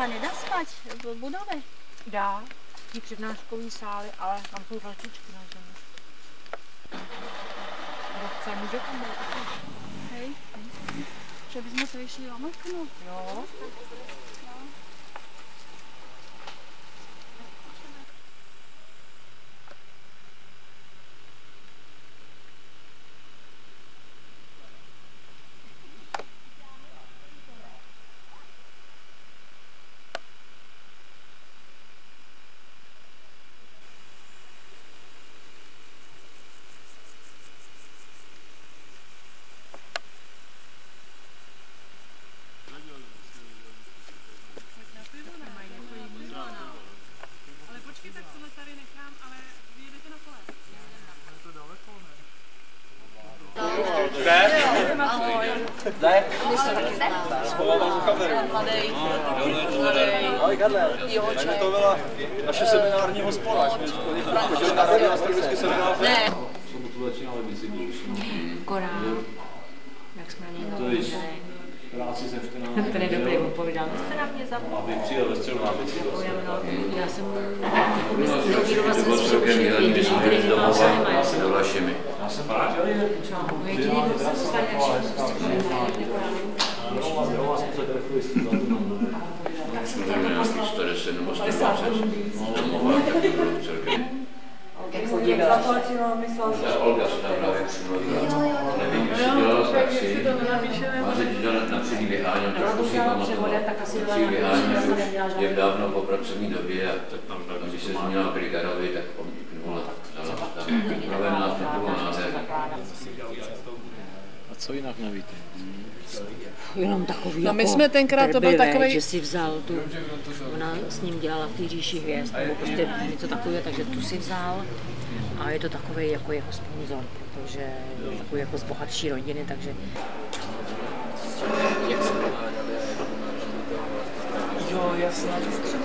sa nedá spať v budove? Dá, ty přednáškový sály, ale tam jsou tlačičky na zemi. Kdo chce, může tam být. Hej. Že by sme sa išli omlknúť? Jo. To byla naše seminární hospoda. Chodili na radioastronomický seminář. sobotu začínali bicyklu už. No. Korán, jak jsme na něj To je práci se 14. Ten je dobrý, odpovídal. Vy jste na mě zavolal. Aby přijel ve středu na bicyklu. Já jsem rozvírovala jsem si, že už jediný, který nemá se nemá. Já jsem do Lašimi. Já jsem rád, že je. No, jediný, kdo se dostane jak všechno, prostě nemá, nebo já nevím. Tak jsem to Nevím, nějakých 110 nebo 120 domova, tak to bylo celkem. Ta Olga se tam právě přimluvila. Nevím, jestli dělala praxi. Má řeč, že na, celý vyhání, trošku si pamatoval. Na celý vyhání, že už je dávno po pracovní době a když se změnila brigadovi, tak pomknula. Dala tam připravená nás bylo nádherné. A co jinak nevíte? Jenom takový No my jako jsme tenkrát, to byl takovej- že si vzal tu, ona s ním dělala v té říši hvězd, nebo prostě něco takového, takže tu si vzal a je to takový jako jeho sponzor, protože je takový jako z bohatší rodiny, takže Jo, jasně. s tím,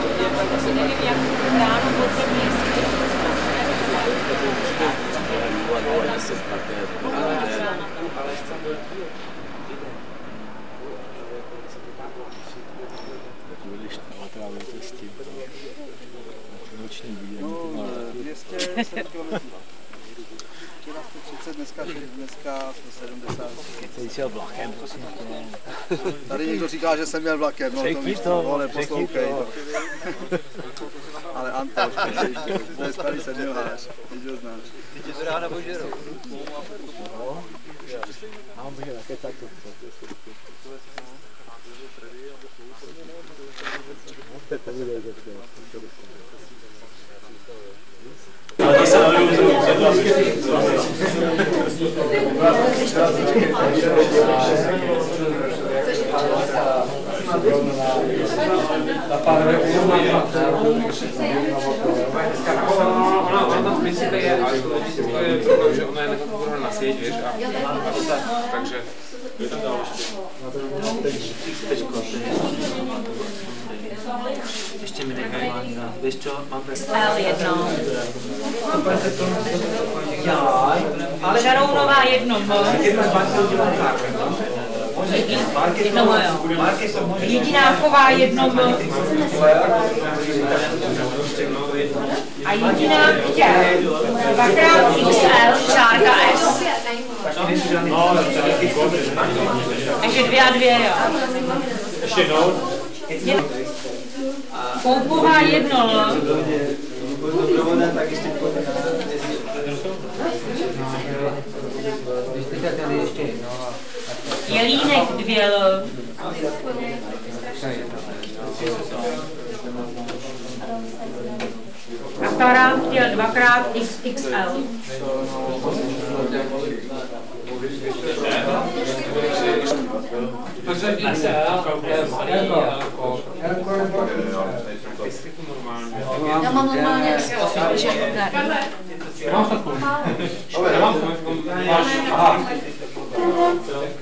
to, na to noční vidění, Научные, я не понимаю. Včera 130, dneska, dneska 170. Teď jel vlakem, prosím tě. Tady někdo říká, že jsem měl vlakem, no to Řekni víš to, to, vole, řekni poslouchej. to. no. Ale Antoš, to je starý sedmilhář, když ho znáš. Mám bože, také tak to. Ona, ona tam v principe je, ale to je problém, že ona je nakupovaná na sieť, vieš, a, takže Ještě mi nechají Vanda. Víš čo, mám tak... L1. Já, ale Žarounová jedno, Marky udělá Marky. jedno. Jedináková jedno a jediná chtěl. Dvakrát XL, čárka S. Takže dvě a dvě, jo. ještě jednou. Koupová jedno, L. tak ještě Když teďka tady ještě jedno a... Jelínek dvě L. A Tarán chtěl dvakrát XXL. Já mám normálně že Já mám takovou. Já mám takovou. Máš, aha.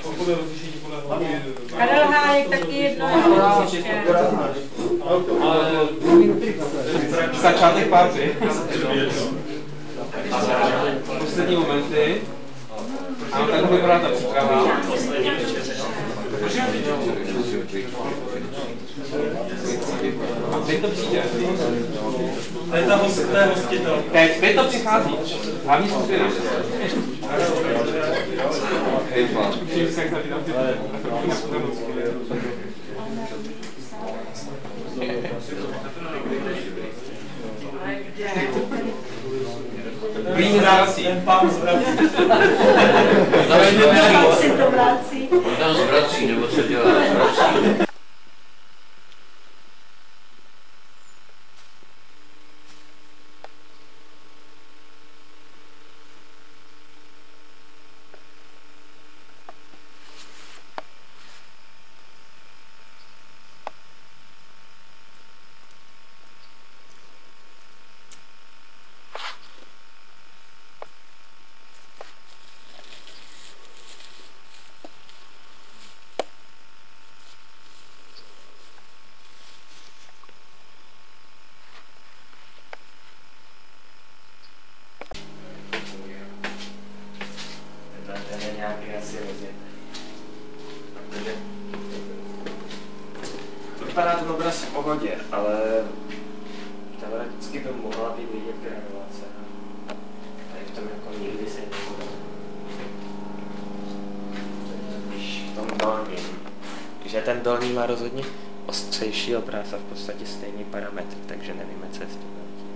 Podle rozlišení podle hlavy. Karel Hájek taky jedno jo, ještě. Ale začátek party. Poslední momenty. A tak vypadá ta příprava. A teď to přijde. To je ta host, to je hostitel. Teď, teď to přichází. Hlavní jsou ty Hej, Green vrací. Ten pán zvrací. On tam zvrací, nebo co dělá? Zvrací. Ten, ten je nějaký asi rozjet. Protože vypadá ten obraz v pohodě, ale teoreticky by mohla být vidět granulace. Tady v tom jako nikdy se nebude. Když v tom dolním, že ten dolní má rozhodně ostřejší obraz a v podstatě stejný parametr, takže nevíme, co je s tím velkým.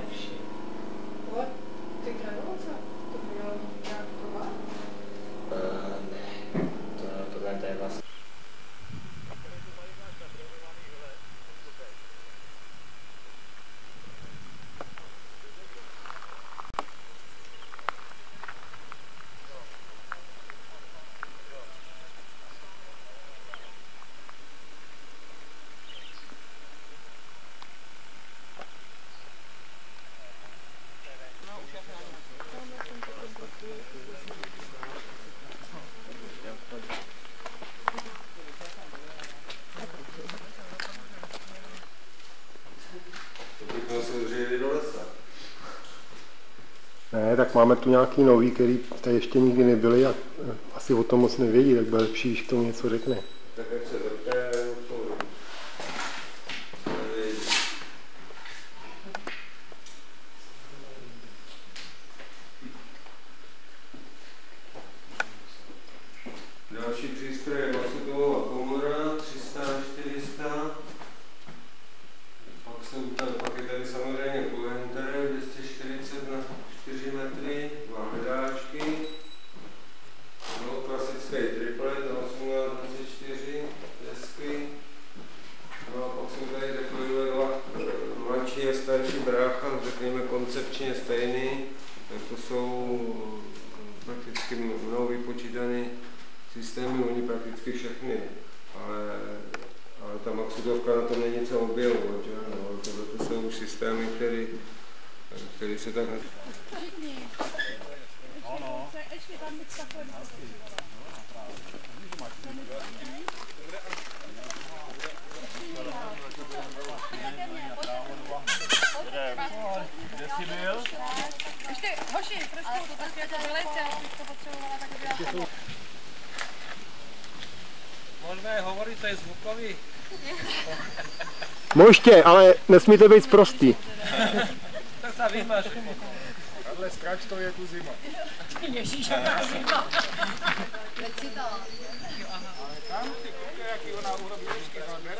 Nevšim. Ty granulace? To by mělo být nějak provát? Uh, ne, to, tohle to je vlastně Ne, tak máme tu nějaký nový, který tady ještě nikdy nebyli a eh, asi o tom moc nevědí, tak bude lepší, když k tomu něco řekne. Tak jak se zeptá, já mu to Další přístroj je Maxitová komora, 300 na 400. Pak, jsou tady, pak je tady samozřejmě Pointer, 240 na 4 metry, dva hledáčky. No, klasický triplet na 1824 desky. No a pak jsou tady takové dva mladší a starší brácha, řekněme koncepčně stejný. Tak to jsou prakticky mnou vypočítané systémy, oni prakticky všechny. Ale, ale ta maxidovka na tom není co objevovat, že ale tohle to jsou už systémy, které který se tak Ještě, hoši, trošku, to potřebovala, tak to Můžeme hovorit, to je zvukový. Můžete, ale nesmíte být prostý. Tak se vymáš. Takhle skáč to je tu zima. Tam si koukej, jaký ona urobí ruský záber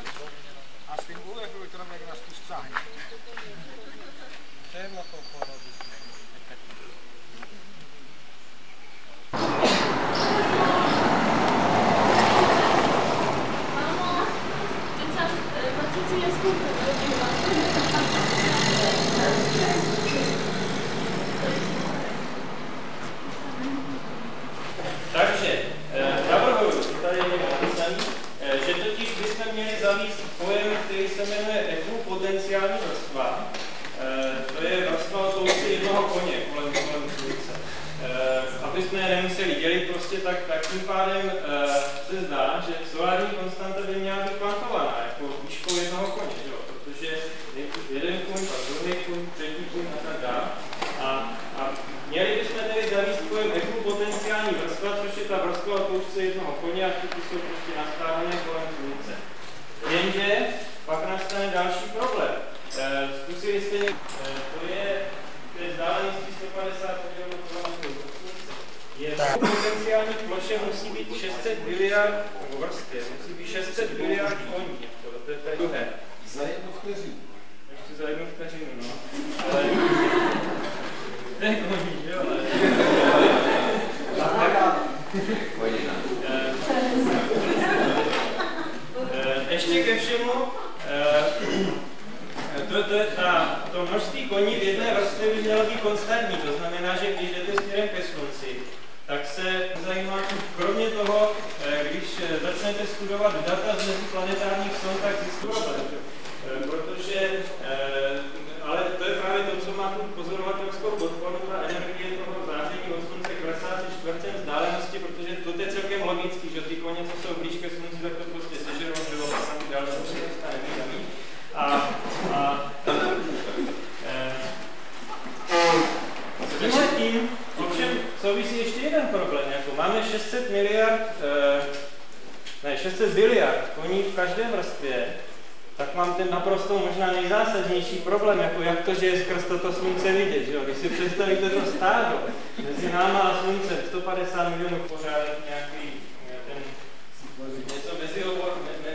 a s tím ulehl, to jak nás tu stáhne. To je na to porodu. Takže eh, navrhuji, tady je napsaný, eh, že totiž bychom měli zavíst pojem, který se jmenuje ekopotenciální vrstva. Eh, To je vrstva o souci jednoho koně kolem, kolem slunice. Eh, Aby jsme je nemuseli dělit prostě tak, tak tím pádem eh, se zdá, že solární konstanta by měla být kvantovaná, jako výškou jednoho koně, jo? protože jeden kuň, pak druhý kuň, třetí kuň a tak nejzásadnější problém, jako jak to, že je skrz toto slunce vidět, že jo? Když si představíte to stádo mezi náma a slunce 150 milionů pořád nějaký eh, ten, něco mezi obor,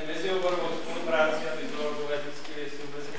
mezi obor spolupráci a ty to logicky, jestli vůbec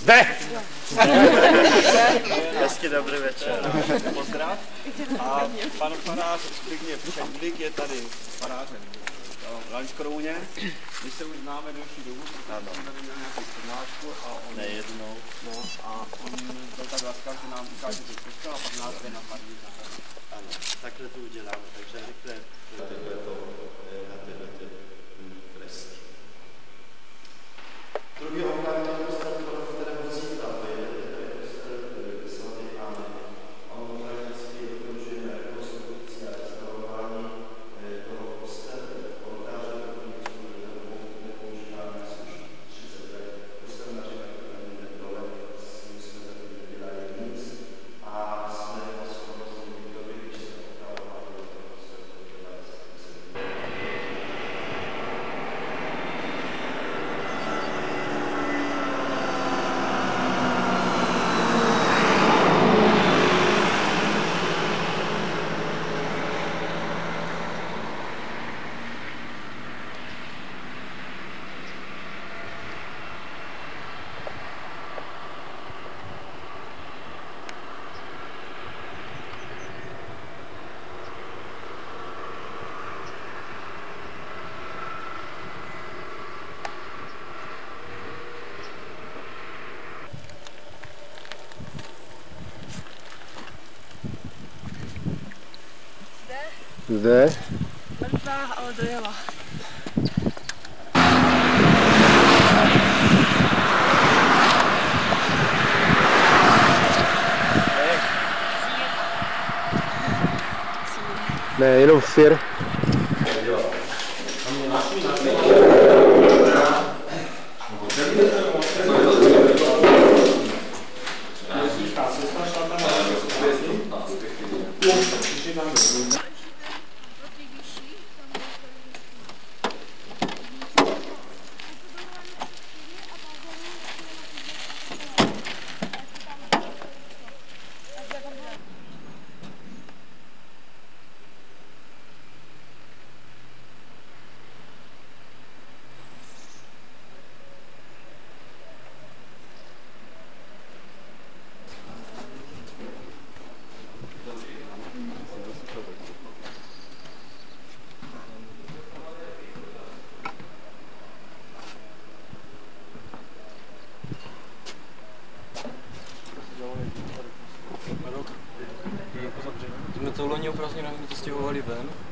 Zde! Hezky dobrý večer. Pozdrav. A pan farář Zbigněv Šendlik je tady farářem v Lanškrouně. My se už známe delší dobu, protože jsem tady měl nějakou přednášku a on nejednou. No, a on byl tak laskav, že nám ukáže tu cestu a pak nás jde na zahrát. Ano, takhle to uděláme, takže rychle. Na tyhle to, na tyhle ty fresky. Druhý opravdu je kostel, v kterém vozíka, to je kostel svatý Anny. A on prakticky dokončuje rekonstrukci a restaurování toho kostela, oltáře, který nepoužíváme asi už 30 let. Kostel na řekách dole, s ním jsme taky nedělali nic. A jsme na schopnosti doby, když se opravovali do toho kostela, to dělali Zde. Mrtvá, ale dojela. Ne, jenom syr. then.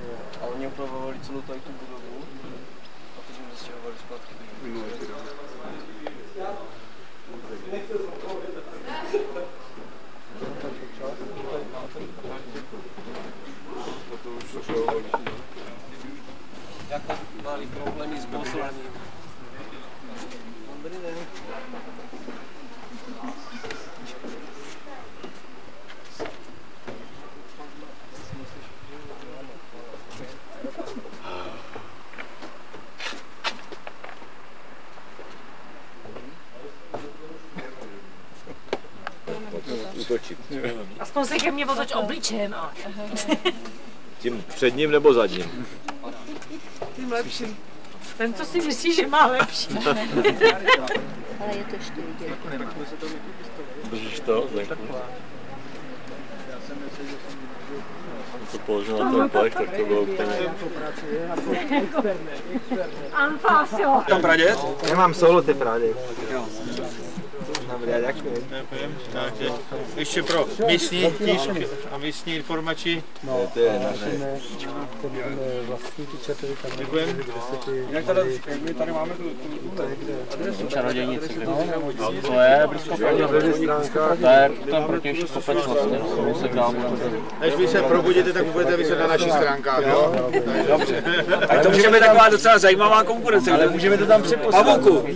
Se ke mně otoč obličejem. a- Tím předním nebo zadním? Tím lepším. Ten, co si myslí, že má lepší. Ale je to ještě vidět. Držíš to? Tak. To položil na ten plek, tak to bylo úplně... Anfásio. Tam pradět? Nemám solo ty prády. Takže ještě pro místní tížky a místní informači. No, To je na musíme, ten vlastní ty tam Děkujeme. Jak tady, jak my tady máme tu, adresu. Čarodějnici. No, To je blízko. To je ten protější kopec vlastně. My se dám. Než vy se probudíte, tak budete vyset na našich stránkách, jo? Dobře. Tak to může být taková docela zajímavá konkurence, ale můžeme to tam připoslat. Pavuku,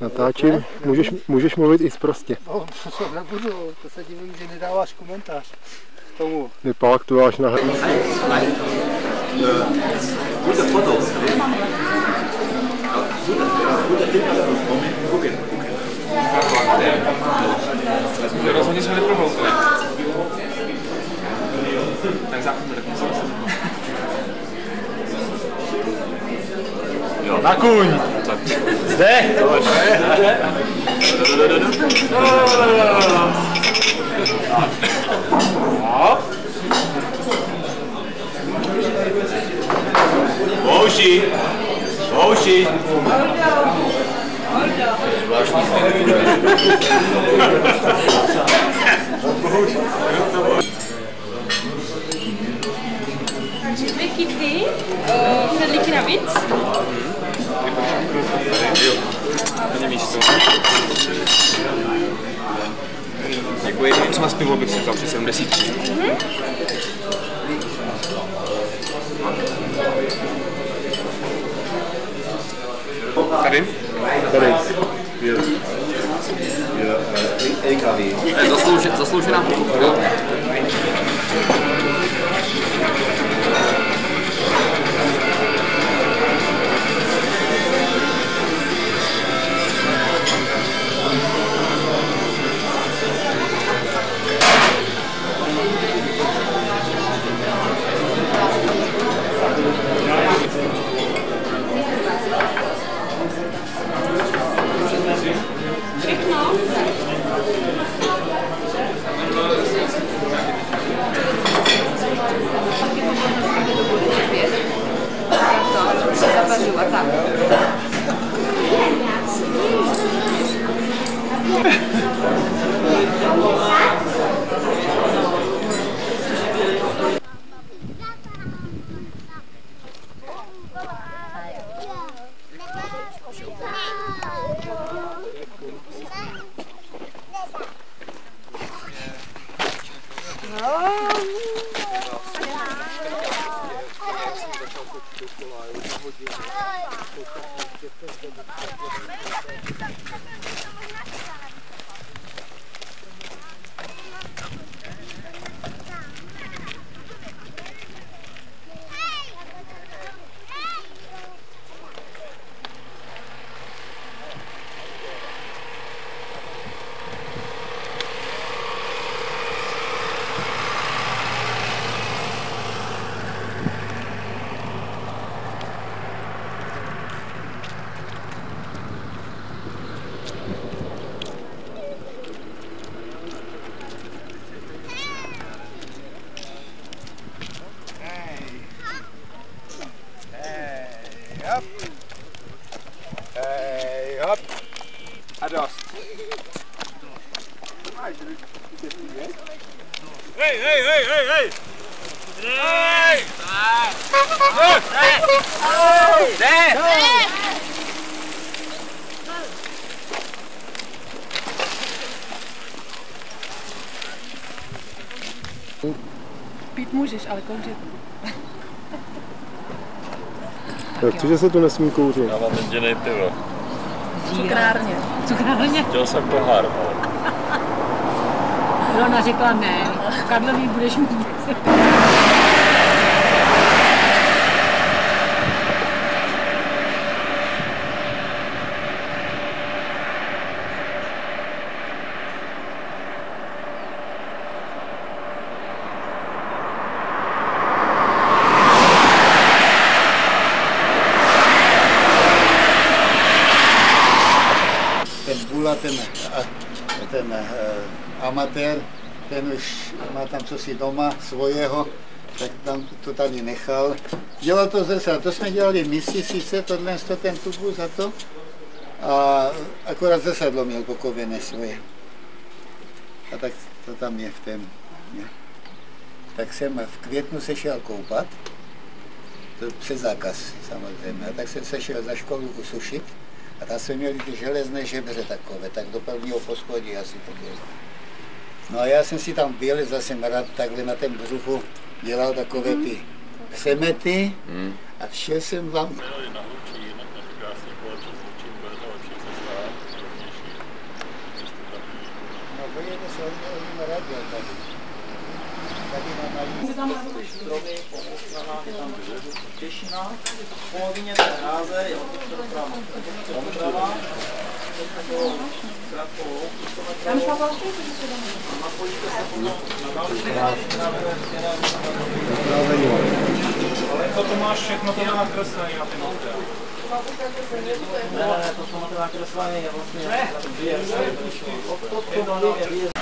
Natáčím, můžeš, můžeš mluvit i zprostě. No, to nebudu, to se divím, že nedáváš komentář k tomu. Vypalaktováš na hranu. Gute Fotos. Gute. Rozhodně jsme nepromlouvali. Tak záchod tak Jo. Na kuň! Zde! Bouši! Bouši! Takže dvě kitky, uh, knedlíky navíc. Není místo. Děkuji, třeba z pivo bych si vzal při 70. Tady? Tady. LKW. Zaslouži, zasloužená jo. Yeah. Hej, hej, hej, hej, hej! Hej! Ne! Pít můžeš, ale kouřit. Tak cože se tu nesmí kouřit? Já mám jediný pivo. Cukrárně. Cukrárně. Chtěl jsem pohár, ale Ilona řekla ne. Karlový budeš mít. Ten Bula, ten, a- ten uh, amatér, ten už tam cosi doma svojeho, tak tam to tady nechal. Dělal to zrcadlo, to jsme dělali my si sice, tohle ten tubus za to, a akorát zrcadlo měl pokověné svoje. A tak to tam je v. Ne? Tak jsem v květnu se šel koupat, to přes zákaz samozřejmě, a tak jsem se šel za školu usušit a tam jsme měli ty železné žebře takové, tak do prvního poschodí asi to bylo. No a já jsem si tam byl, zase rád takhle na tom bruchu dělal takové ty semety Hmm. a A všel jsem vám, no Těšina, v polovině té hráze je to doprava. Doprava, vlastně, na Ale to, to máš všechno to nakreslené na ty noty. Ne, ne, ne, to jsou na to nakreslené, je vlastně dvě, od podkovaly je dvě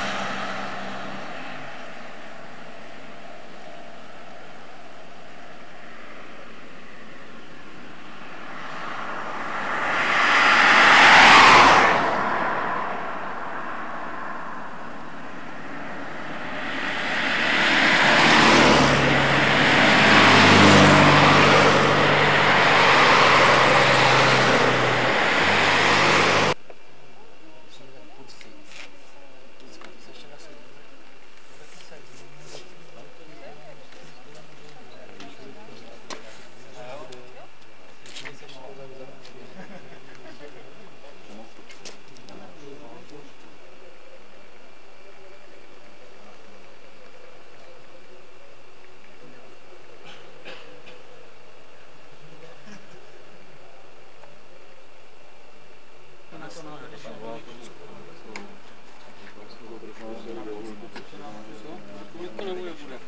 To nebude, bude.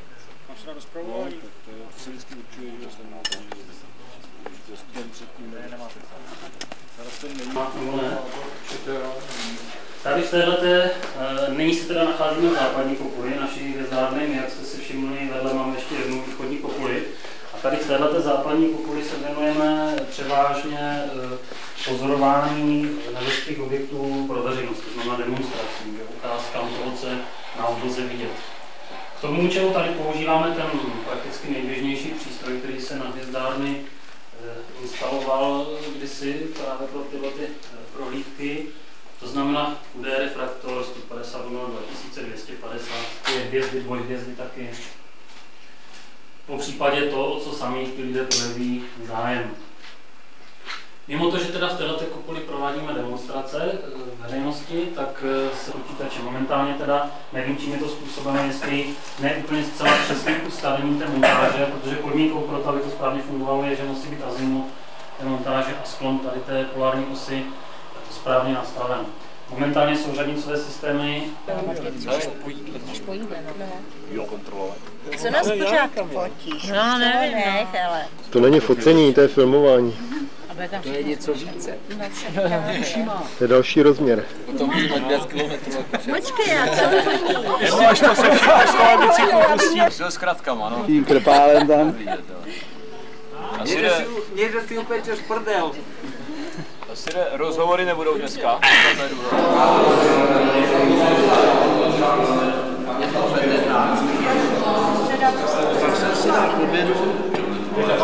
Máš rád rozpravování? Tak to se vždycky určuje, že jsem na tom. Den předtím. Ne, nemáte Teraz ten není. Tady v téhleté, uh, nyní se teda nacházíme v západní kopuli naší hvězdárny, jak jste si všimli, vedle máme ještě jednu východní kopuli. A tady v téhleté západní kopuli se věnujeme převážně uh, pozorování nebeských objektů pro veřejnost, to znamená demonstracím, ukázkám toho, co na obloze vidět. K tomu účelu tady používáme ten prakticky nejběžnější přístroj, který se na hvězdárny eh, instaloval kdysi právě pro tyhle ty eh, prohlídky. To znamená UD refraktor 150 na 2250, ty hvězdy, dvojhvězdy taky. Po případě to, o co sami ty lidé projeví zájem. Mimo to, že teda v této kopuli provádíme demonstrace eh, veřejnosti, tak eh, se počítače momentálně teda, nevím, čím je to způsobeno, jestli ne úplně zcela přesným ustavením té montáže, protože podmínkou pro to, aby to správně fungovalo, je, že musí být azimut té montáže a sklon tady té polární osy správně nastaven. Momentálně jsou řadnicové systémy. Jo, kontrolovat. Co nás pořád fotíš? No, nevím, no. Ale. To není focení, to je filmování. To je něco více. To je další rozměr. Potom už mít 5 kilometrů. Počkej, já to Jenom až to se z toho bicyklu pustí. Šel s kratkama, no. Tím krpálem tam. Někde si upečeš prdel. asi jde, rozhovory nebudou dneska. Takže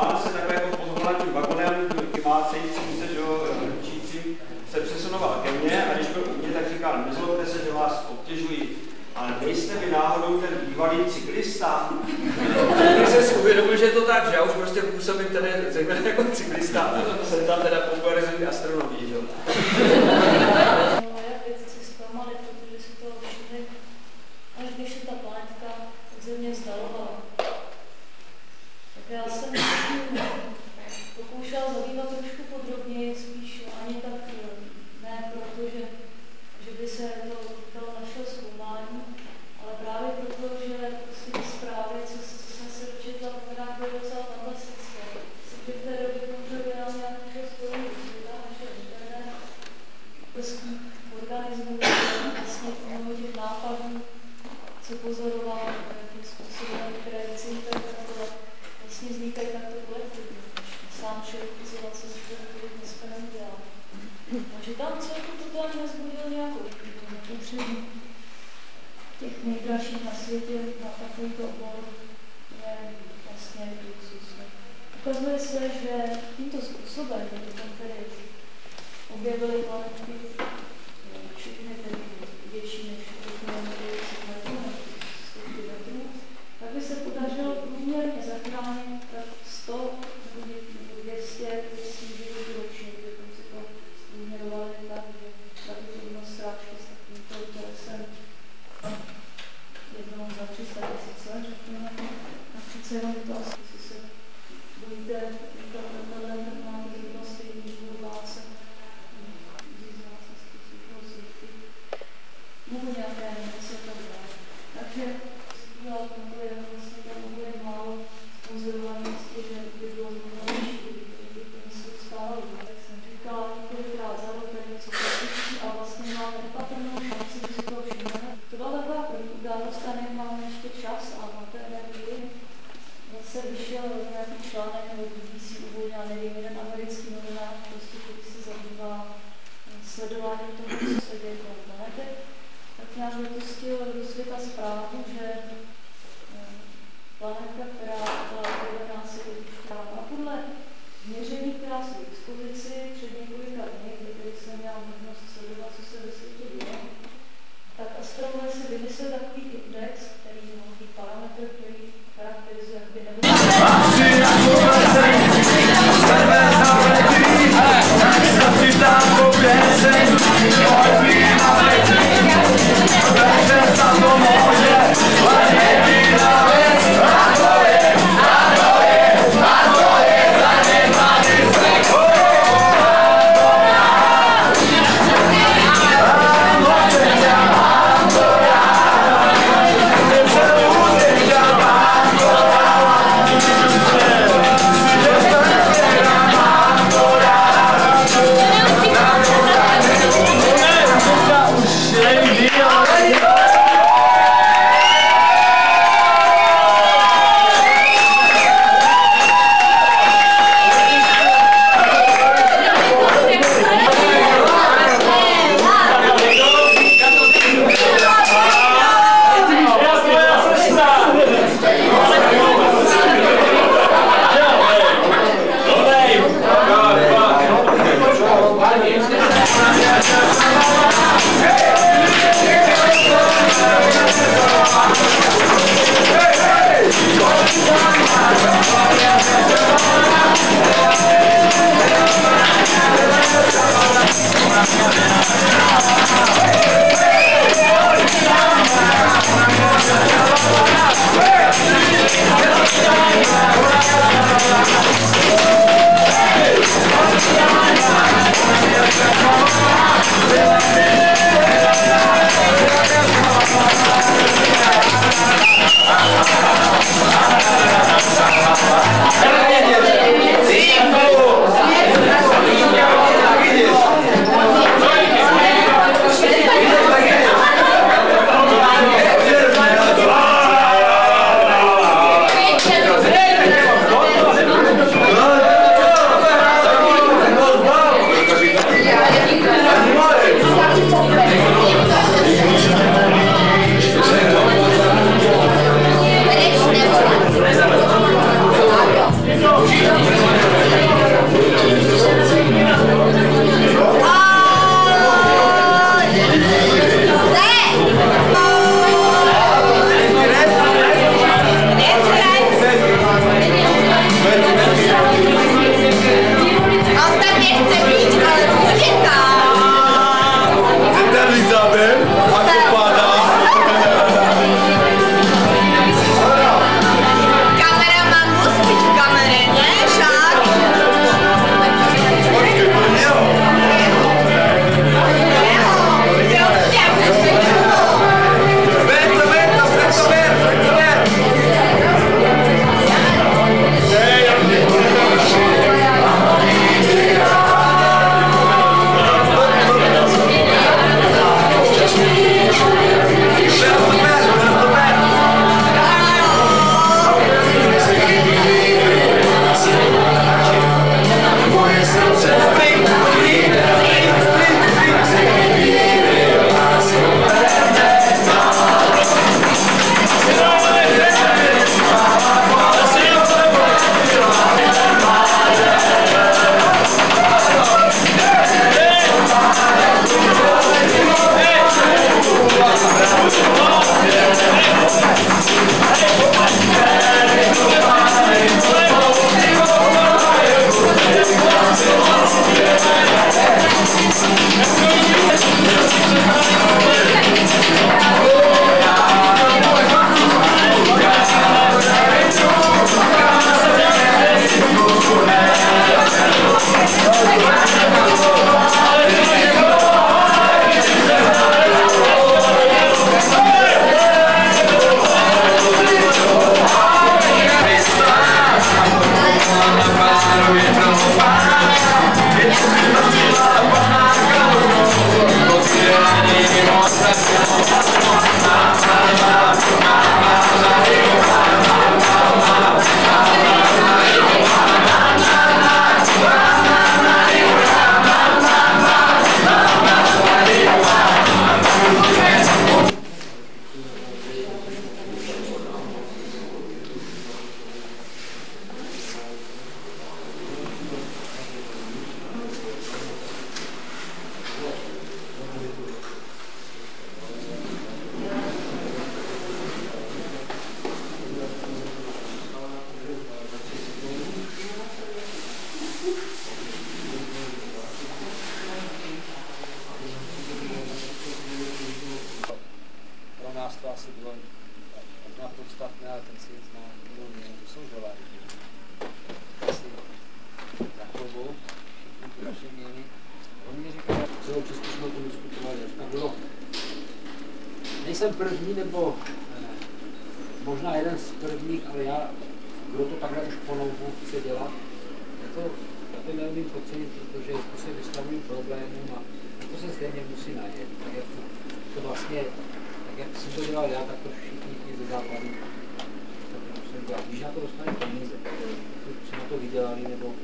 pán se takhle jako pozvala tím vagonem, kymácejícím se, že učícím, se přesunoval ke mně a když byl u mě, tak říkal, nezlobte se, že vás obtěžují, ale nejste vy náhodou ten bývalý cyklista? Tak jsem si uvědomil, že je to tak, že já už prostě působím tady zejména jako cyklista, jsem tam teda popularizuji astronomii, že jo. statisíce, řekněme, a přece jenom to, jestli se bojíte tak jak jsem to dělal já, tak to všichni ti ze západu, tak to musím dělat. Když na to dostali peníze, co na to vydělali, nebo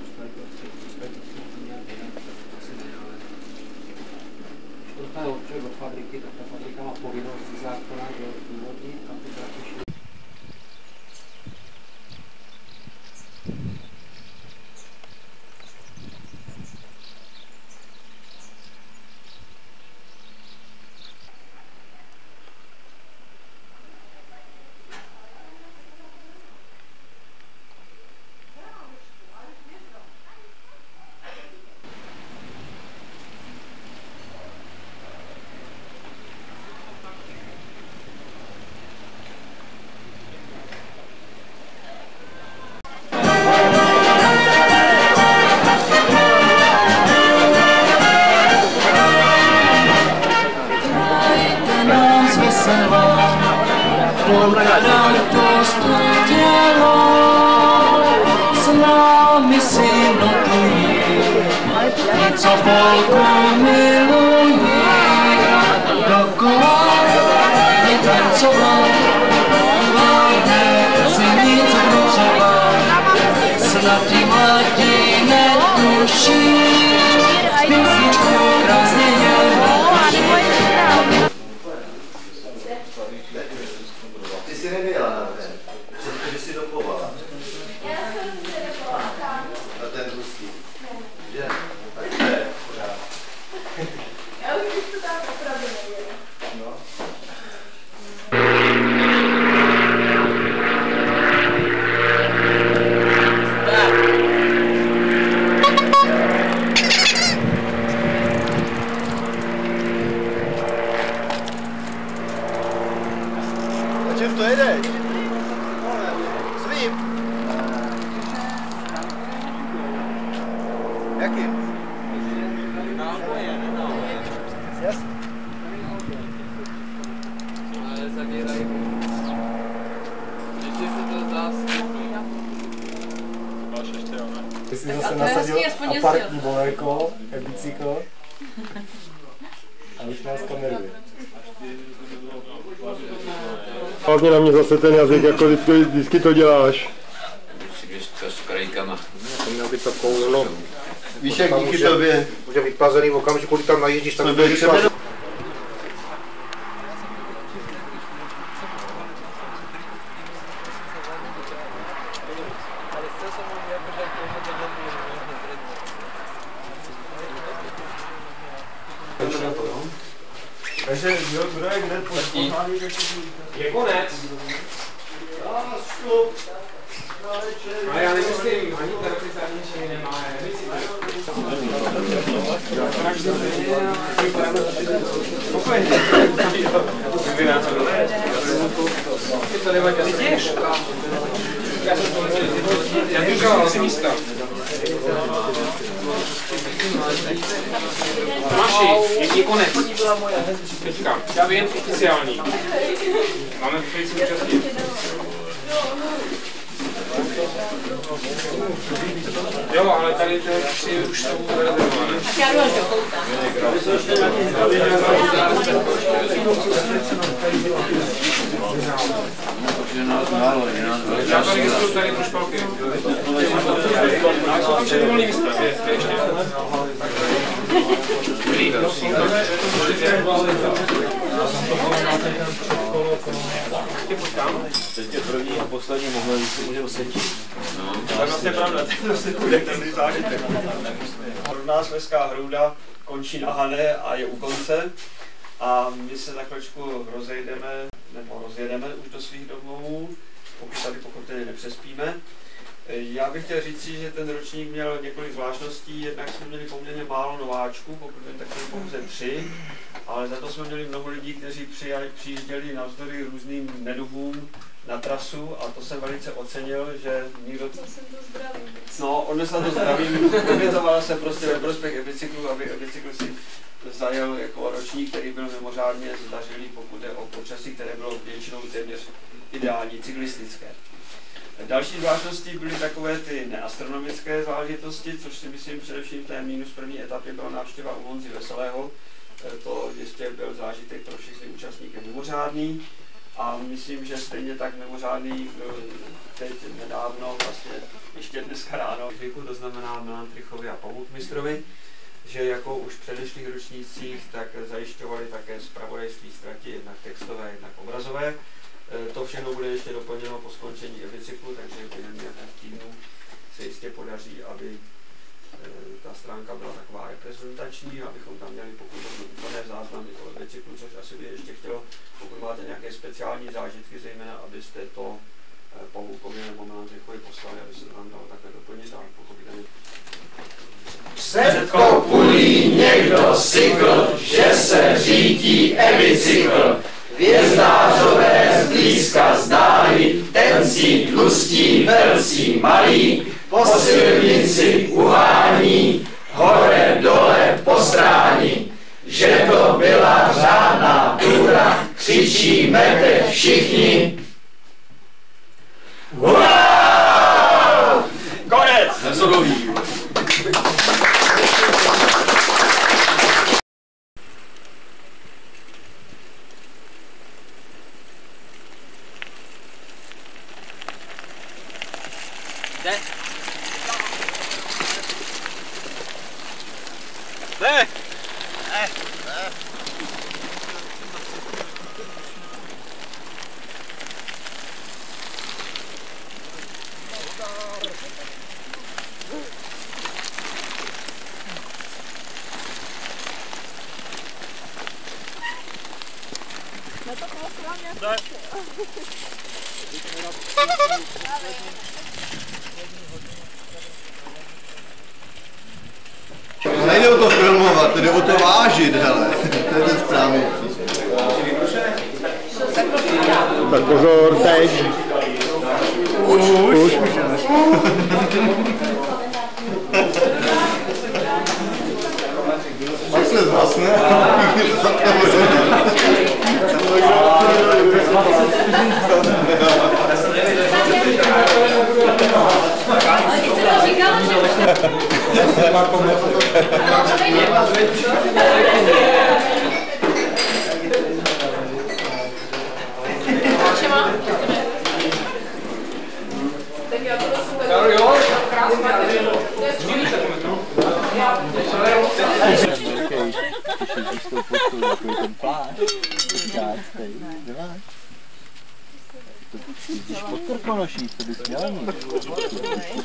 dostali prostě, dostali prostě nějak jinak, tak asi ne, ale když to dostane od fabriky, tak ta fabrika má povinnost ze zákona, že zdůvodnit a ty práci to děláš? To s krajkama. Měl by to kouzlo. Víš, jak díky tobě. Může být plazený v okamžiku, kdy tam najíždíš, tam to Tomáši, je konec. Teďka, já vím, oficiální. Máme tři současně. Jo, ale tady ty tři už jsou rezervované. Já jdu až tady pro špalky. Teď je první a poslední moment, když se můžeme setit. No. To je vlastně pravda, ten vlastně bude ten zážitek. Pro nás Leská hrouda končí na Hané a je u konce. A my se za chvíličku rozejdeme, nebo rozjedeme už do svých domovů, pokud tady pochopitelně nepřespíme. Já bych chtěl říci, že ten ročník měl několik zvláštností, jednak jsme měli poměrně málo nováčků, pokud vím, tak byli pouze tři, ale za to jsme měli mnoho lidí, kteří přijali, přijížděli navzdory různým neduhům na trasu a to jsem velice ocenil, že nikdo... jsem to zdravím. No, odnesla to zdravím, obětovala se prostě ve prospěch e-bicyklu, aby e-bicykl si zajel jako ročník, který byl mimořádně zdařilý, pokud je o počasí, které bylo většinou téměř ideální, cyklistické. Další zvláštností byly takové ty neastronomické záležitosti, což si myslím především v té minus první etapě byla návštěva u Honzy Veselého. E, To jistě byl zážitek pro všechny účastníky mimořádný. A myslím, že stejně tak mimořádný teď nedávno, vlastně ještě dneska ráno, zvyku, to znamená Milan Trichovi a Pavlu Mistrovi, že jako už v předešlých ročnících, tak zajišťovali také zpravodajství ztratí, jednak textové, jednak obrazové. E, To všechno bude ještě doplněno po skončení e-bicyklu, takže během nějakých týdnů se jistě podaří, aby e, ta stránka byla taková reprezentační, abychom tam měli pokud úplné záznamy o e-bicyklu, což asi by ještě chtělo, pokud máte nějaké speciální zážitky, zejména abyste to e, Pavoukovi nebo Melantrichovi poslali, aby se tam dalo takhle doplnit, ale pochopitelně Před kopulí někdo sykl, že se řídí e-bicykl. Hvězdářové zblízka zdáli, tencí, tlustí, velcí, malí, po silnici uhání, hore, dole, po stráni. Že to byla řádná túra, křičíme teď všichni. Hurá! Konec! Zase Nejde o to filmovat, jde o to vážit, hele. To je ten správný. Tak pozor, teď. Už, už. Pak se zhasne a Tak já to. Velký, když s tou fotkou, takový ten. Říkáš, tady, nemáš. To jezdíš pod Krkonoší, to bys měl mít.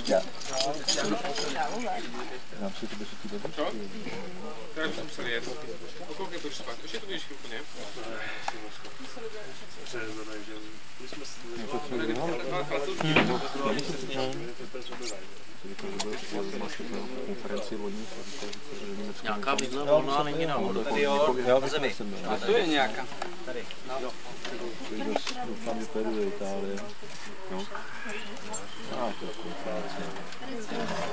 Já. Dám si to bez ty babičky. Tady bychom museli jet. O kolik je to špat? Ještě to budeš chvilku, ne? My jsme je. Nějaká vidle volná není náhodou. Tady jo, na zemi. A tu je nějaká. Tady. No. Doufám, že pojedu do Itálie. No. A, to je.